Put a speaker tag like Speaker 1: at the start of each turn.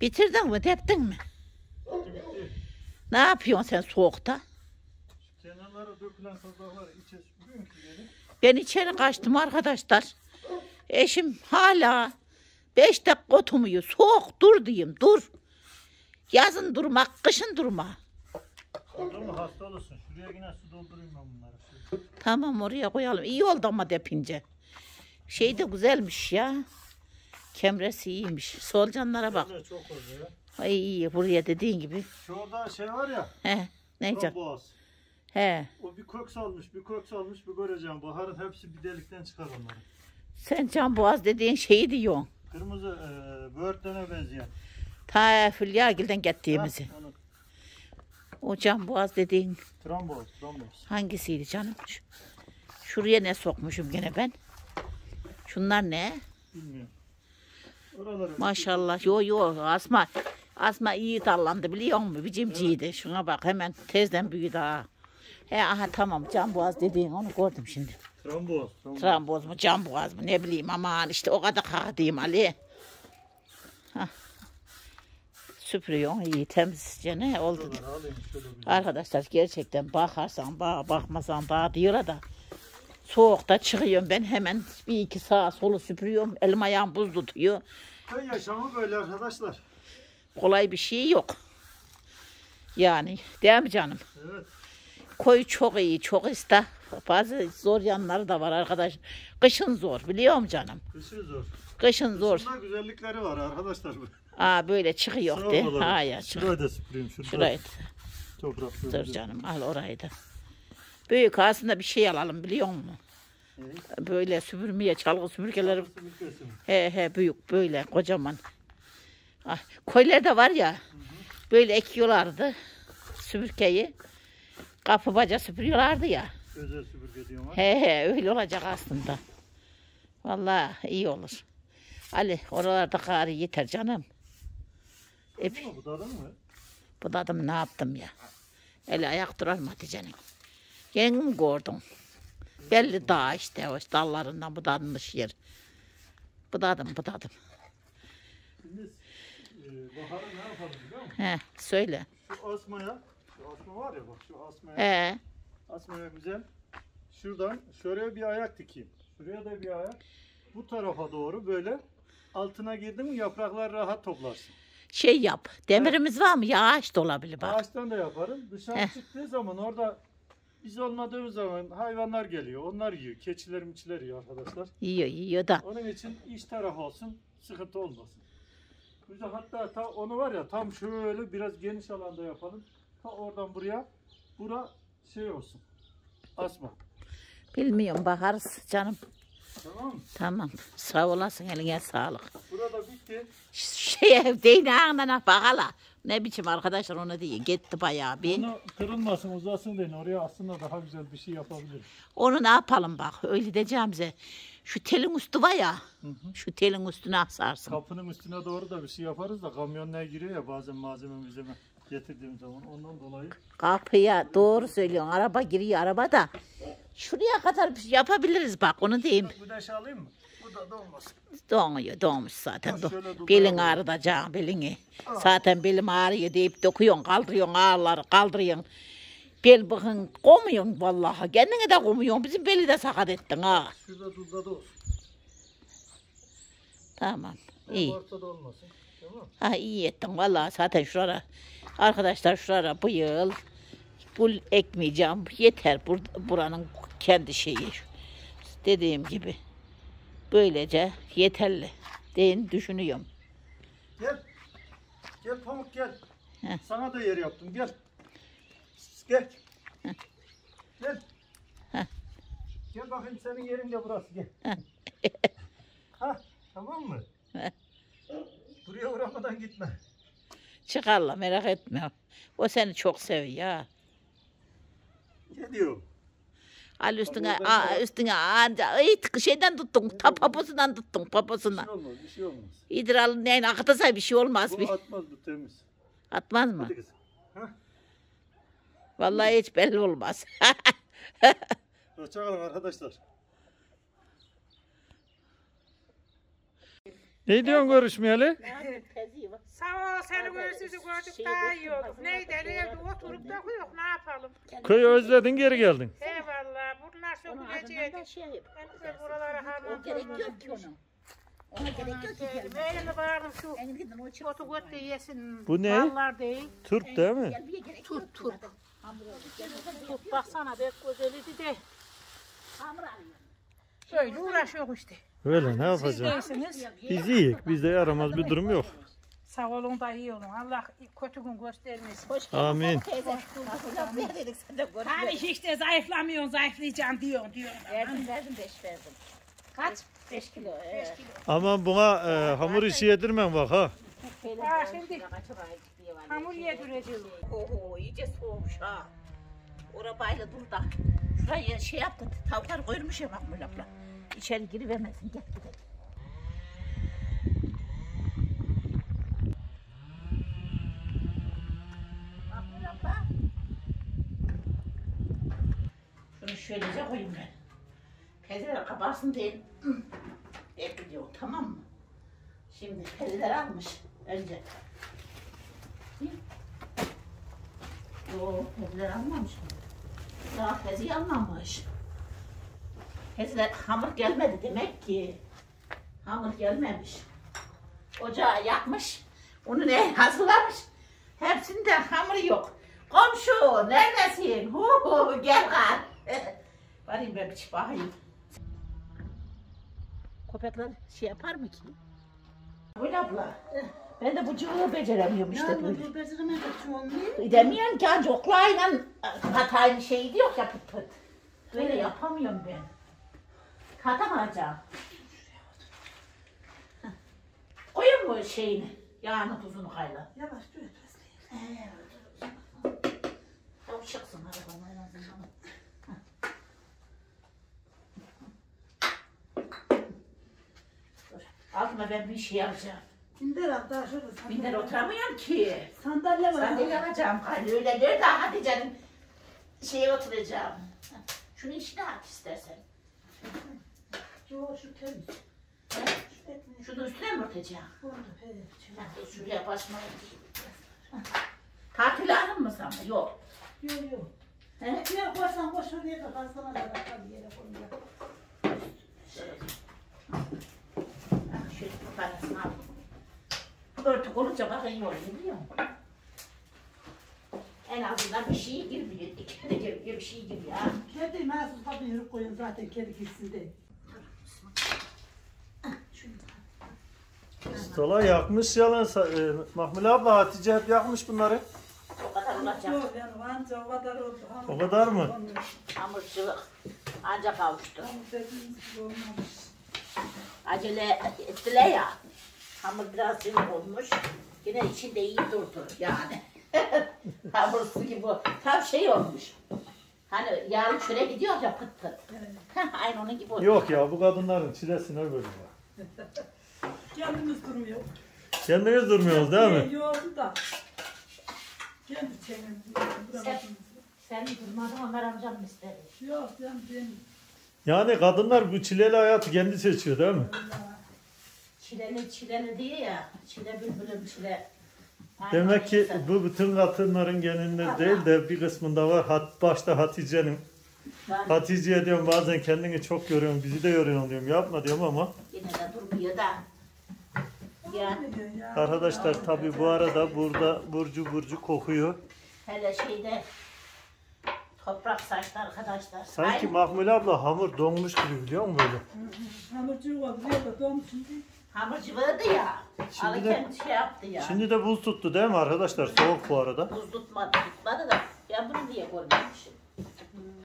Speaker 1: Bitirdin mi? Teptin mi?
Speaker 2: Bitti bitti.
Speaker 1: Ne yapıyorsun sen soğukta?
Speaker 2: Kenarlara dökülen toprakları içe ki geri.
Speaker 1: Ben içeri kaçtım arkadaşlar. Eşim hala beş dakika oturmuyor. Soğuk dur diyeyim dur. Yazın durma, kışın durma.
Speaker 2: Doldurma hasta olursun. Şuraya yine su doldurayım ben bunları.
Speaker 1: Tamam oraya koyalım. İyi oldu ama depince. Şey de güzelmiş ya. Kemresi iyiymiş. Solucanlara bak.
Speaker 2: Şöyle çok.
Speaker 1: Ay iyi buraya dediğin gibi.
Speaker 2: Şurada şey var ya.
Speaker 1: He. Neyce?
Speaker 2: Boğaz.
Speaker 1: He.
Speaker 2: O bir kök salmış, bir kök salmış, bir göreceğim. Baharın hepsi bir delikten çıkar onları.
Speaker 1: Sen can boğaz dediğin şeyi diyorsun.
Speaker 2: Kırmızı e, böğürtlene benzeyen.
Speaker 1: Ta.
Speaker 2: Ha, onu-
Speaker 1: O can boğaz dediğin
Speaker 2: Tramboz, tramboz.
Speaker 1: hangisiydi canım? Şu- Şuraya ne sokmuşum gene ben? Şunlar ne?
Speaker 2: Bilmiyorum.
Speaker 1: Maşallah. Yo yo Asma. Asma iyi dallandı biliyor musun? Bicimciydi. Şuna bak hemen tezden büyüdü ha. He aha tamam can boğaz dediğin onu gördüm şimdi.
Speaker 2: Tramboz, tramboz.
Speaker 1: Tramboz mu can boğaz mı ne bileyim aman işte o kadar kakadayım Ali. Hah. Süpürüyorsun iyi temizce ne oldu?
Speaker 2: Alayım.
Speaker 1: Arkadaşlar gerçekten bakarsan bağ bakmasan bağ diyor da soğukta çıkıyorum ben hemen bir iki sağa solu süpürüyorum elim ayağım buz tutuyor.
Speaker 2: Köy yaşamı böyle arkadaşlar.
Speaker 1: Kolay bir şey yok. Yani değil mi canım?
Speaker 2: Evet.
Speaker 1: Koy çok iyi çok iste. Bazı zor yanları da var arkadaş. Kışın zor biliyor musun canım?
Speaker 2: Kışı zor.
Speaker 1: Kışın zor.
Speaker 2: Bunda güzellikleri var arkadaşlar.
Speaker 1: Aa böyle çıkıyor de. Ha ya çık.
Speaker 2: Şurayı da süpüreyim. Şurada
Speaker 1: Şurayı
Speaker 2: Toprak
Speaker 1: dur canım al orayı da. Büyük aslında bir şey alalım biliyor musun?
Speaker 2: Evet.
Speaker 1: Böyle süpürmeye çalgı süpürgeleri? He he büyük böyle kocaman. Ah, koylarda var ya böyle ekiyorlardı süpürgeyi. Kapı baca süpürüyorlardı ya.
Speaker 2: Özel süpürge diyorlar.
Speaker 1: He he öyle olacak aslında. Vallahi iyi olur. Ali oralarda kar yeter canım.
Speaker 2: Ama bu da adam mı?
Speaker 1: bu da adam ne yaptım ya. Eli ayak durar mı Hatice'nin? Yeni mi gördün? Belli dağ işte o dallarından budanmış yer. Budadım budadım.
Speaker 2: Şimdi e, baharı ne yapalım biliyor musun?
Speaker 1: He söyle.
Speaker 2: Şu asmaya, şu asma var ya bak şu asmaya,
Speaker 1: He.
Speaker 2: asmaya güzel. Şuradan şuraya bir ayak dikeyim. Şuraya da bir ayak. Bu tarafa doğru böyle altına girdi mi yapraklar rahat toplarsın.
Speaker 1: Şey yap. Demirimiz var mı? Ya ağaç da olabilir bak.
Speaker 2: Ağaçtan da yaparım. Dışarı
Speaker 1: Heh.
Speaker 2: çıktığı zaman orada biz olmadığımız zaman hayvanlar geliyor. Onlar yiyor. Keçiler miçiler yiyor arkadaşlar.
Speaker 1: Yiyor yiyor da.
Speaker 2: Onun için iç taraf olsun. Sıkıntı olmasın. Biz de hatta ta onu var ya tam şöyle biraz geniş alanda yapalım. Ta oradan buraya. Bura şey olsun. Asma.
Speaker 1: Bilmiyorum bakarız canım.
Speaker 2: Tamam?
Speaker 1: Tamam. Sağ olasın eline sağlık.
Speaker 2: Burada bitti.
Speaker 1: Şey evdeyin ağına bak hala. Ne biçim arkadaşlar onu değil. Gitti bayağı bir.
Speaker 2: Onu kırılmasın uzasın deyin. Oraya aslında daha güzel bir şey yapabiliriz.
Speaker 1: Onu ne yapalım bak. Öyle diyeceğim size. Şu telin üstü var ya. Şu telin üstüne asarsın.
Speaker 2: Kapının üstüne doğru da bir şey yaparız da kamyonlar giriyor ya bazen malzeme malzeme getirdiğim zaman ondan dolayı.
Speaker 1: Kapıya doğru söylüyorsun. Araba giriyor araba da. Şuraya kadar bir şey yapabiliriz bak onu diyeyim.
Speaker 2: Bu da alayım mı? Bu da olmasın.
Speaker 1: Doğuyor, doğmuş zaten.
Speaker 2: Ha,
Speaker 1: Do-
Speaker 2: şöyle dudağına
Speaker 1: belin
Speaker 2: bak.
Speaker 1: ağrıtacak belini. Zaten belim ağrıyor deyip dokuyorsun, kaldırıyorsun ağırları, kaldırıyorsun. Bel bıkın komuyorsun vallahi. Kendine de komuyorsun. Bizim beli de sakat ettin ha.
Speaker 2: Şurada tuzda da olsun.
Speaker 1: Tamam. iyi.
Speaker 2: Ortada olmasın. Tamam.
Speaker 1: Ha iyi ettin vallahi zaten şurara. Arkadaşlar şurara bu yıl bul ekmeyeceğim. Yeter bur buranın kendi şeyi. Dediğim gibi. Böylece yeterli. Deyin düşünüyorum.
Speaker 2: Gel. Gel Pamuk gel.
Speaker 1: Heh.
Speaker 2: Sana da yer yaptım gel. Gel. Gel.
Speaker 1: Heh.
Speaker 2: Gel bakayım senin yerin de burası gel. ha tamam mı?
Speaker 1: Heh.
Speaker 2: Buraya uğramadan gitme.
Speaker 1: Çıkarla merak etme. O seni çok seviyor.
Speaker 2: Ne diyor?
Speaker 1: Al üstüne, aa,
Speaker 2: ben de-
Speaker 1: üstüne anca ay, şeyden tuttun, ta paposundan tuttun,
Speaker 2: Bir
Speaker 1: paposundan.
Speaker 2: şey olmaz, bir şey olmaz.
Speaker 1: İyidir alın neyin akıtasa bir şey olmaz. Bir.
Speaker 2: Atmaz bu temiz.
Speaker 1: Atmaz mı?
Speaker 2: Hadi kızım.
Speaker 1: Vallahi hiç belli olmaz.
Speaker 2: Hoşçakalın arkadaşlar. Ne diyorsun görüşmeyeli?
Speaker 3: Sağ ol seni
Speaker 1: Hadi,
Speaker 3: gördük
Speaker 1: şey
Speaker 3: daha iyi olduk. Neydi evde oturup da yok ne yapalım.
Speaker 2: Köyü özledin geri geldin.
Speaker 3: Eyvallah bunlar sökülecek.
Speaker 1: şey.
Speaker 3: Ben de buralara
Speaker 1: O
Speaker 3: harman
Speaker 1: gerek yok ki ona. Ona gerek yok ki gelmez.
Speaker 3: Elimi bağırdım şu otu göt de yesin.
Speaker 2: Bu ne?
Speaker 3: Ballar değil.
Speaker 2: Turp değil mi?
Speaker 1: Gel bakalım.
Speaker 3: Tut baksana pek güzeldi de.
Speaker 1: Hamur alıyorum.
Speaker 3: Böyle uğraşıyor işte.
Speaker 2: Öyle ne yapacağız? Biz iyiyiz. Bizde yaramaz bir durum yok.
Speaker 3: Sağ olun da iyi olun. Allah kötü gün göstermesin.
Speaker 1: Hoş geldin.
Speaker 2: Amin.
Speaker 1: De
Speaker 3: Hani işte zayıflamıyorsun, zayıflayacaksın diyorsun diyorsun.
Speaker 1: Verdim verdim beş verdim.
Speaker 3: Kaç?
Speaker 1: Beş kilo. Beş kilo.
Speaker 2: Ama buna e, hamur işi yedirmem bak ha.
Speaker 3: Ha, şimdi Hamur yedireceğim.
Speaker 1: Oho iyice soğumuş ha. Ora bayla dur da. Şuraya şey yaptı. Tavuklar koymuş ya Makbul abla. İçeri girivermesin. Gel gidelim. Şöylece koyayım ben. Pezeler kabarsın diye bekliyor tamam mı? Şimdi pezeler almış önce. Yok, peziler almamış mı? Daha pezi almamış. Peziler hamur gelmedi demek ki. Hamur gelmemiş. Ocağı yakmış. Onu ne hazırlamış. Hepsinde hamur yok. Komşu neredesin? Hu hu gel kal. Varayım ben bir bakayım. Köpekler şey yapar mı ki? Öyle abla. Ben de bu cıvığı beceremiyorum işte böyle. Demiyorum ki anca oklayla hataylı şey diyor ya pıt pıt. Böyle yapamıyorum ben. Katamayacağım. Koyun mu şeyini? Yağını tuzunu kayla.
Speaker 4: Yavaş dur.
Speaker 1: Tavşaksın arabanın en azından. Dur. Altıma ben bir şey yapacağım.
Speaker 4: İndir al daha şurada.
Speaker 1: Minder oturamıyorum ki.
Speaker 4: Sandalye var.
Speaker 1: Sandalye alacağım. Hayır öyle diyor da hadi canım. Şeye oturacağım. Şunu içine at istersen.
Speaker 4: Yo şu temiz.
Speaker 1: Şunu üstüne mi örteceğim? Ha, dur Şuraya basmayayım. Tatil lazım mı sana? Yok.
Speaker 4: Yo yo.
Speaker 1: He?
Speaker 4: Ekmeğe koysan boş ver yere fazla da yere koyuyor.
Speaker 1: Şöyle. Ha, Şöyle bir tanesini al. Örtük olunca bak iyi oluyor biliyor musun? En azından bir şey girmiyor. İki de girmiyor bir şey giriyor. ha.
Speaker 4: Kedi mahsus tabii yürü koyun zaten kedi gitsin de.
Speaker 2: Ustalar yakmış yalan. E, Mahmule abla Hatice hep yakmış bunları.
Speaker 1: O kadar olacak.
Speaker 4: Yok yani anca o kadar oldu.
Speaker 2: O kadar mı?
Speaker 1: Hamurculuk ancak kavuştu.
Speaker 4: Gibi olmamış.
Speaker 1: Acele ettiler ya. Hamur biraz sıvı olmuş. Yine içinde iyi durdu yani. Hamur su gibi. Tam şey olmuş. Hani yağlı çöre gidiyor ya pıt pıt. Aynı onun gibi oldu.
Speaker 2: Yok ya bu kadınların çilesine böyle ya.
Speaker 4: Kendimiz durmuyor.
Speaker 2: Kendiniz durmuyorsunuz değil mi?
Speaker 4: Yoğurdu da. Kendi çenemiz.
Speaker 1: Sen, durmadın Ömer amcam istedi?
Speaker 4: Yok canım ben.
Speaker 2: Yani kadınlar bu çileli hayatı kendi seçiyor değil mi?
Speaker 1: Çileli çileli diye ya. Çile bülbülüm çile. Aynı
Speaker 2: Demek ki
Speaker 1: neyse.
Speaker 2: bu bütün kadınların genelinde değil de bir kısmında var. Hat, başta Hatice'nin.
Speaker 1: Ben
Speaker 2: Hatice'ye diyorum bazen kendini çok görüyorum, bizi de yoruyorsun diyorum. Yapma diyorum ama
Speaker 1: yine de durmuyor da. Ya
Speaker 2: arkadaşlar tabi bu arada burada burcu burcu kokuyor.
Speaker 1: hele şeyde toprak saçlı arkadaşlar.
Speaker 2: Sanki
Speaker 1: Aynı
Speaker 2: Mahmule abla hamur donmuş gibi biliyor musun böyle?
Speaker 4: Hamurcu var. Da donmuş şimdi.
Speaker 1: Hamurcu vardı ya.
Speaker 2: Şimdi
Speaker 1: alırken şey yaptı ya.
Speaker 2: Şimdi de buz tuttu değil mi arkadaşlar? Soğuk bu arada.
Speaker 1: Buz tutmadı tutmadı da. Ya bunu niye görmemişim?